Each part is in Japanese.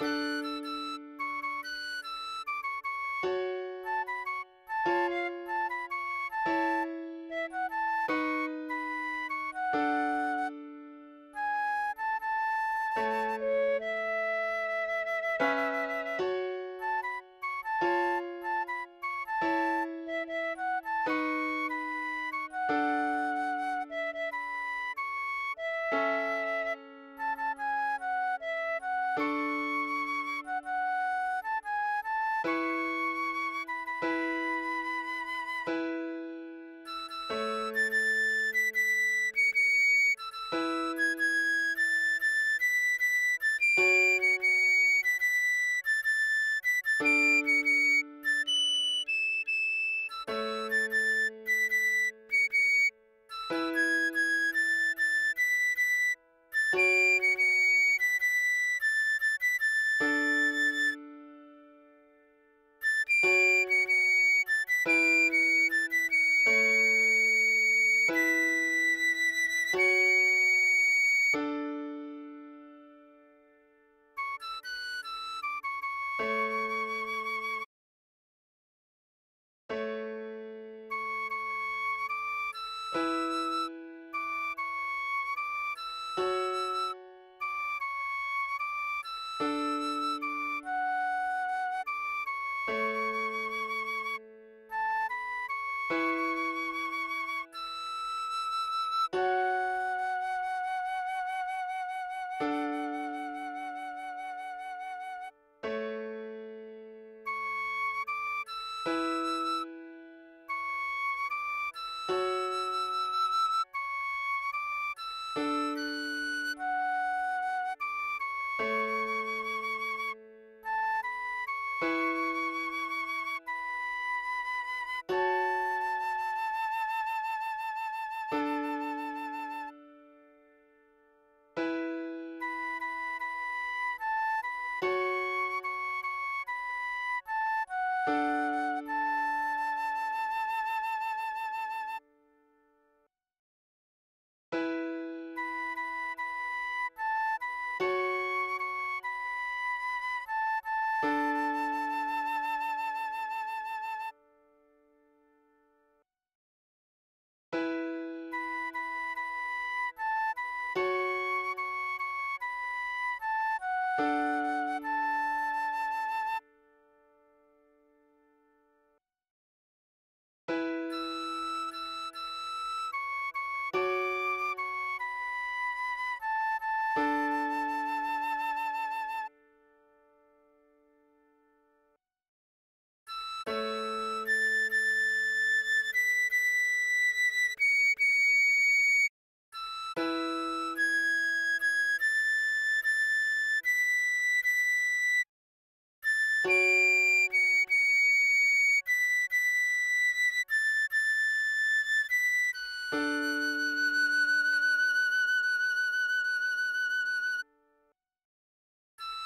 う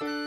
you